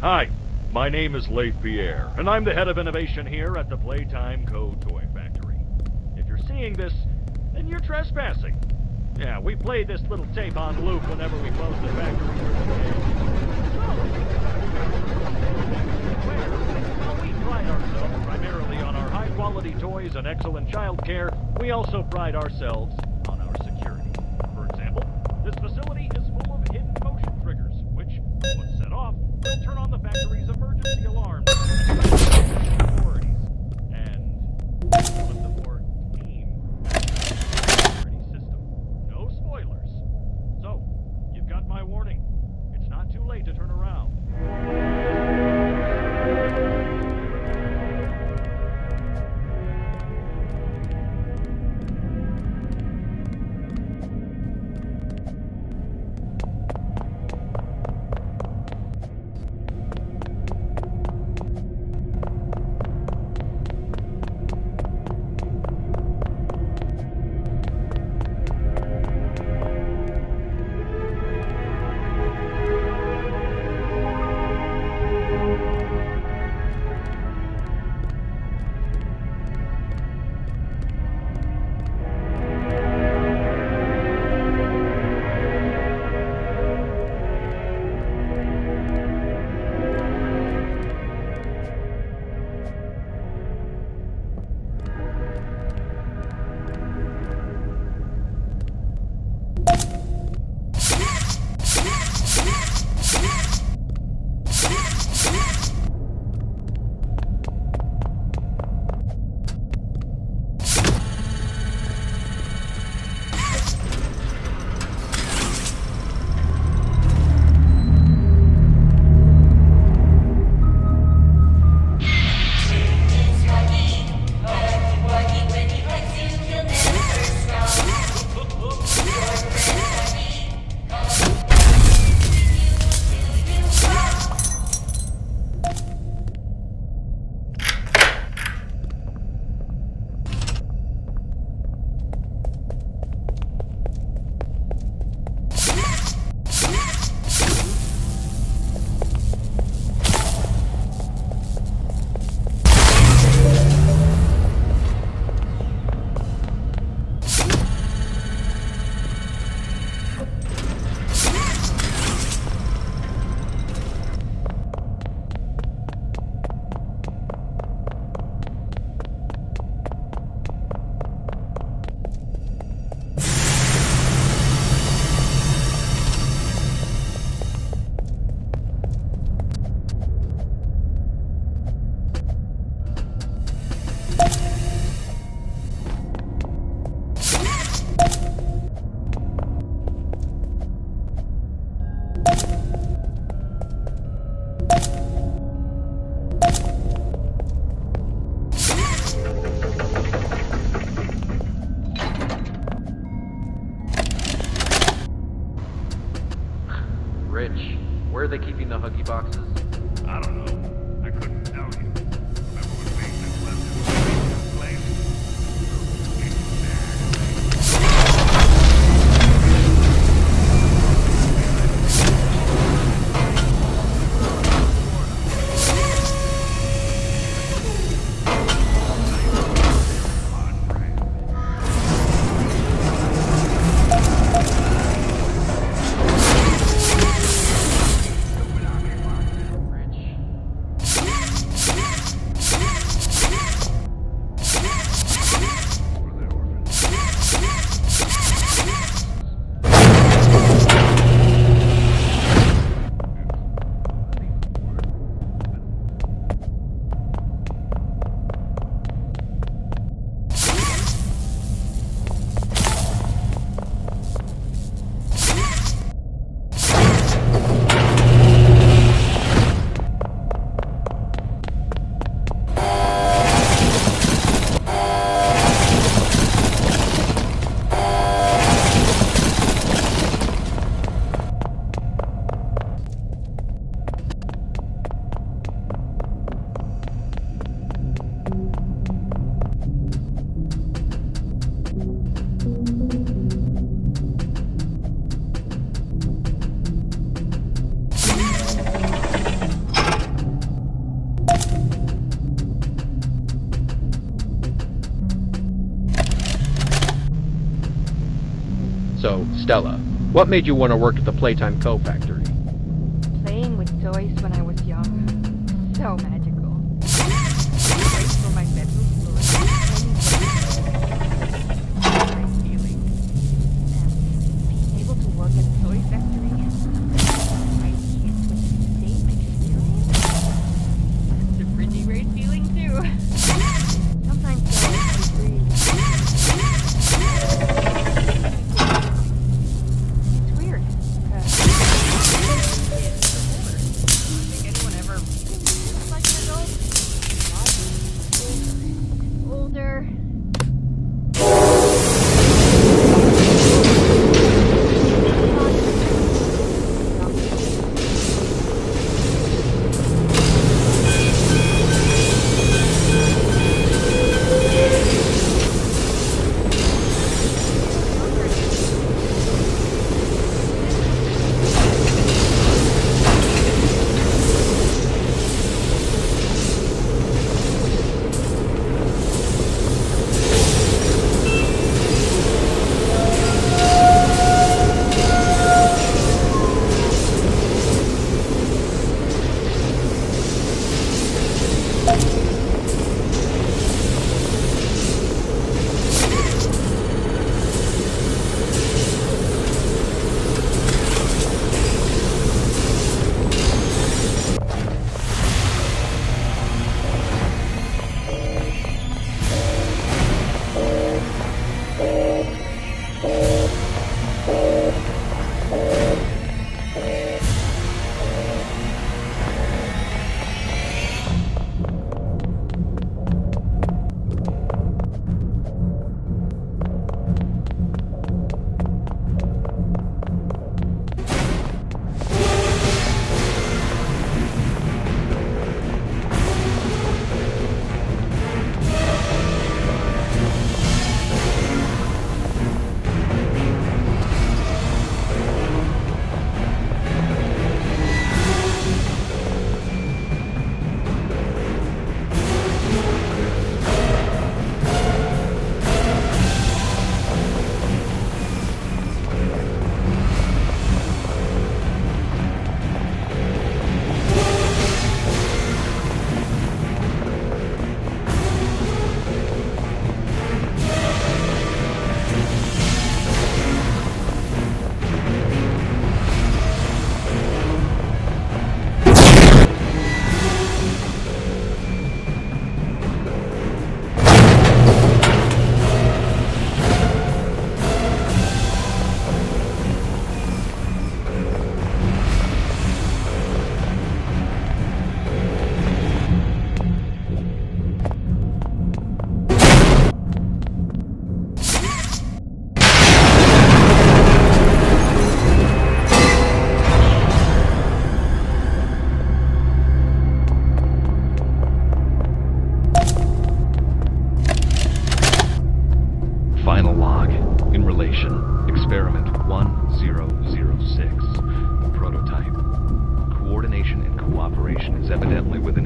Hi, my name is Leith Pierre, and I'm the head of innovation here at the Playtime Co. Toy Factory. If you're seeing this, then you're trespassing. Yeah, we play this little tape on loop whenever we close the factory for the day. While we pride ourselves primarily on our high-quality toys and excellent child care, we also pride ourselves where are they keeping the Huggy boxes? So, Stella, what made you want to work at the Playtime Co. factory? Playing with toys when I was young. So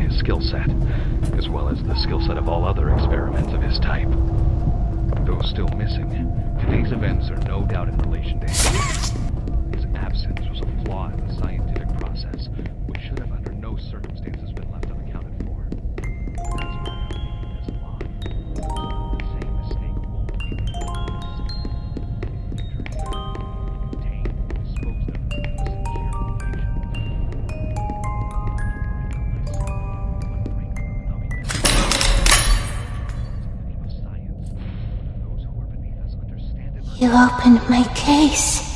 his skill set, as well as the skill set of all other experiments of his type. Though still missing, today's events are no doubt in relation to him. His absence was a flaw in the scientific You opened my case.